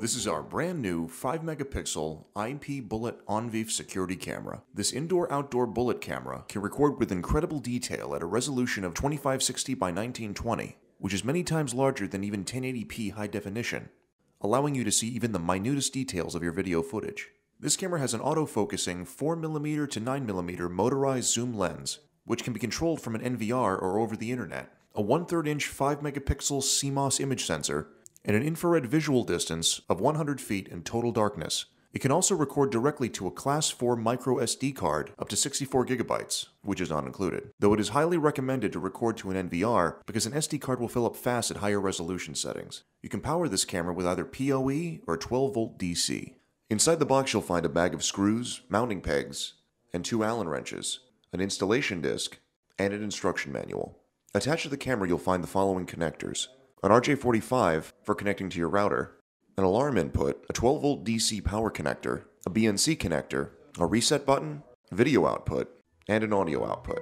This is our brand new 5 megapixel IP Bullet ONVIF security camera. This indoor outdoor bullet camera can record with incredible detail at a resolution of 2560 by 1920, which is many times larger than even 1080p high definition, allowing you to see even the minutest details of your video footage. This camera has an autofocusing 4mm to 9mm motorized zoom lens, which can be controlled from an NVR or over the internet, a 1 3 inch 5 megapixel CMOS image sensor, and an infrared visual distance of 100 feet in total darkness. It can also record directly to a Class 4 micro SD card up to 64 gigabytes, which is not included, though it is highly recommended to record to an NVR because an SD card will fill up fast at higher resolution settings. You can power this camera with either PoE or 12 volt DC. Inside the box you'll find a bag of screws, mounting pegs, and two Allen wrenches, an installation disc, and an instruction manual. Attached to the camera you'll find the following connectors an RJ45 for connecting to your router, an alarm input, a 12 volt DC power connector, a BNC connector, a reset button, video output, and an audio output.